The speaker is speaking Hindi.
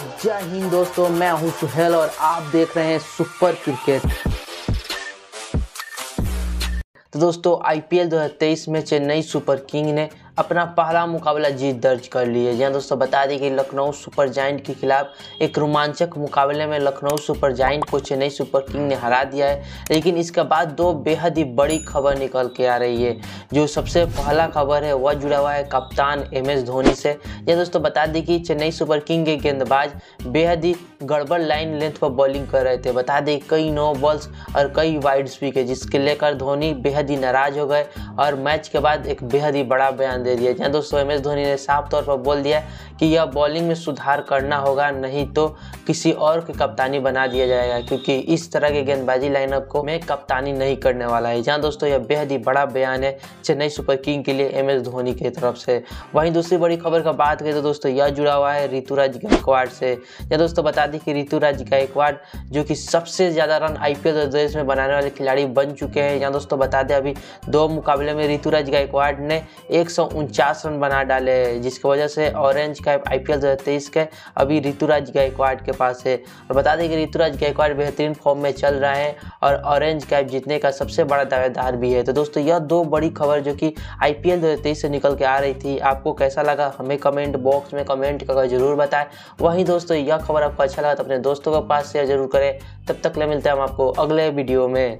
जय हिंद दोस्तों, मैं हूँ सुहेल और आप देख रहे हैं सुपर क्रिकेट। तो दोस्तों आईपीएल 2023 में चेन्नई सुपर किंग ने अपना पहला मुकाबला जीत दर्ज कर ली है जहाँ दोस्तों, बता दें कि लखनऊ सुपर जाइंट के खिलाफ एक रोमांचक मुकाबले में लखनऊ सुपर जाइंट को चेन्नई सुपर किंग ने हरा दिया है, लेकिन इसके बाद दो बेहद ही बड़ी खबर निकल के आ रही है। जो सबसे पहला खबर है, वह जुड़ा हुआ है कप्तान एम एस धोनी से। यह दोस्तों, बता दें कि चेन्नई सुपर किंग के गेंदबाज बेहद ही गड़बड़ लाइन लेंथ पर बॉलिंग कर रहे थे। बता दें, कई नो बॉल्स और कई वाइड स्पीक है, जिसके लेकर धोनी बेहद ही नाराज़ हो गए और मैच के बाद एक बेहद ही बड़ा बयान दे दिया। जहाँ दोस्तों एम एस धोनी ने साफ़ तौर पर बोल दिया कि यह बॉलिंग में सुधार करना होगा, नहीं तो किसी और की कप्तानी बना दिया जाएगा, क्योंकि इस तरह के गेंदबाजी लाइनअप को मैं कप्तानी नहीं करने वाला है। जहाँ दोस्तों, यह बेहद ही बड़ा बयान है चेन्नई सुपर किंग के लिए एम एस धोनी की तरफ़ से। वहीं दूसरी बड़ी खबर का बात करें तो दोस्तों, यह जुड़ा हुआ है ऋतुराज गायकवाड़ से। या दोस्तों, बता दें कि ऋतुराज गायकवाड़ जो कि सबसे ज़्यादा रन आई पी में बनाने वाले खिलाड़ी बन चुके हैं। यहाँ दोस्तों, बता दें अभी दो मुकाबले में ऋतुराज गायकवाड़ ने एक सौ रन बना डाले, जिसकी वजह से orange cap I P L के, अभी ऋतुराज गायकवाड़ के पास है। और बता दें कि ऋतुराज गायकवाड़ बेहतरीन फॉर्म में चल रहा है और ऑरेंज कैप जीतने का सबसे बड़ा दावेदार भी है। तो दोस्तों, यह दो बड़ी खबर जो कि आई पी एल से निकल के आ रही थी। आपको कैसा लगा, हमें कमेंट बॉक्स में कमेंट करके ज़रूर बताएँ। वहीं दोस्तों, यह खबर आपको अच्छा लगा तो अपने दोस्तों के पास शेयर ज़रूर करें। तब तक ले मिलते हैं हम आपको अगले वीडियो में।